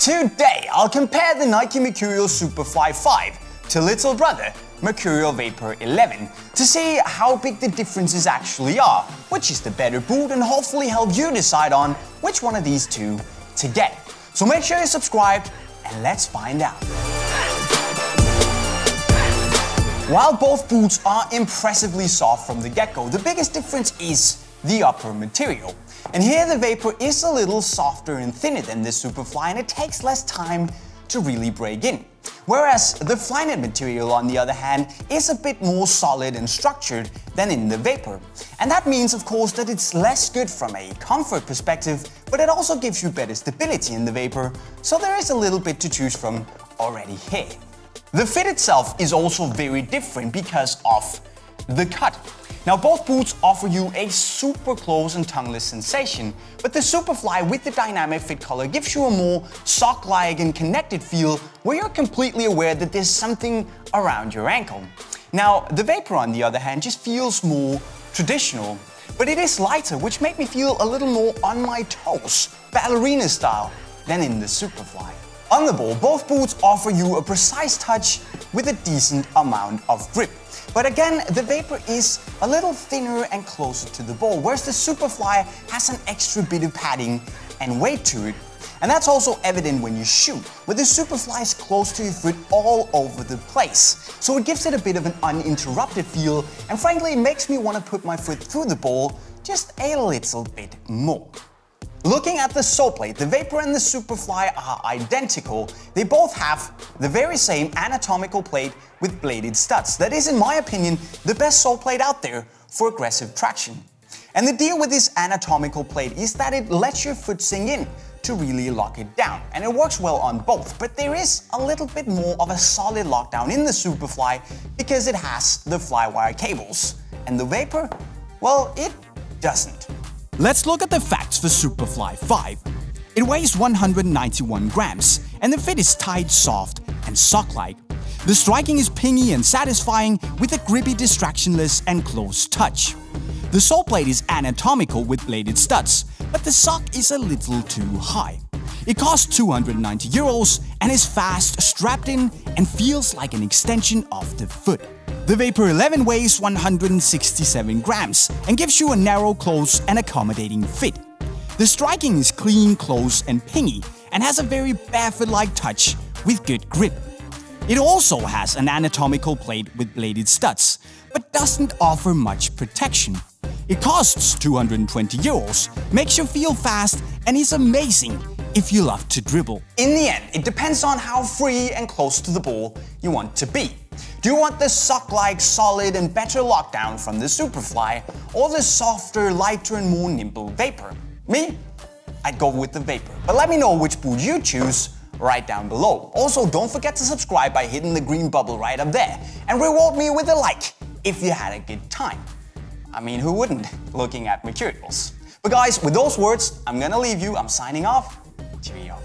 Today, I'll compare the Nike Mercurial Superfly 5 to little brother Mercurial Vapor 11 to see how big the differences actually are, which is the better boot, and hopefully help you decide on which one of these two to get. So make sure you're subscribed and let's find out. While both boots are impressively soft from the get-go, the biggest difference is the upper material. And here the Vapor is a little softer and thinner than the Superfly and it takes less time to really break in. Whereas the Flyknit material on the other hand is a bit more solid and structured than in the Vapor. And that means of course that it's less good from a comfort perspective, but it also gives you better stability in the Vapor, so there is a little bit to choose from already here. The fit itself is also very different because of the cut. Now both boots offer you a super close and tongueless sensation, but the Superfly with the dynamic fit collar gives you a more sock-like and connected feel where you're completely aware that there's something around your ankle. Now the Vapor on the other hand just feels more traditional, but it is lighter which made me feel a little more on my toes, ballerina style, than in the Superfly. On the ball, both boots offer you a precise touch with a decent amount of grip. But again, the Vapor is a little thinner and closer to the ball, whereas the Superfly has an extra bit of padding and weight to it. And that's also evident when you shoot, where the Superfly is close to your foot all over the place. So it gives it a bit of an uninterrupted feel, and frankly, it makes me want to put my foot through the ball just a little bit more. Looking at the sole plate, the Vapor and the Superfly are identical. They both have the very same anatomical plate with bladed studs. That is, in my opinion, the best sole plate out there for aggressive traction. And the deal with this anatomical plate is that it lets your foot sink in to really lock it down. And it works well on both, but there is a little bit more of a solid lockdown in the Superfly because it has the flywire cables. And the Vapor, well, it doesn't. Let's look at the for Superfly 5. It weighs 191 grams, and the fit is tight, soft, and sock-like. The striking is pingy and satisfying with a grippy, distractionless, and close touch. The sole plate is anatomical with bladed studs, but the sock is a little too high. It costs 290 euros and is fast, strapped in, and feels like an extension of the foot. The Vapor 11 weighs 167 grams and gives you a narrow, close and accommodating fit. The striking is clean, close and pingy and has a very barefoot-like touch with good grip. It also has an anatomical plate with bladed studs, but doesn't offer much protection. It costs 220 euros, makes you feel fast and is amazing if you love to dribble. In the end, it depends on how free and close to the ball you want to be. Do you want the sock-like, solid and better lockdown from the Superfly, or the softer, lighter and more nimble Vapor? Me? I'd go with the Vapor. But let me know which boot you choose right down below. Also, don't forget to subscribe by hitting the green bubble right up there, and reward me with a like if you had a good time. I mean, who wouldn't, looking at Mercurials? But guys, with those words, I'm gonna leave you. I'm signing off. Cheerio.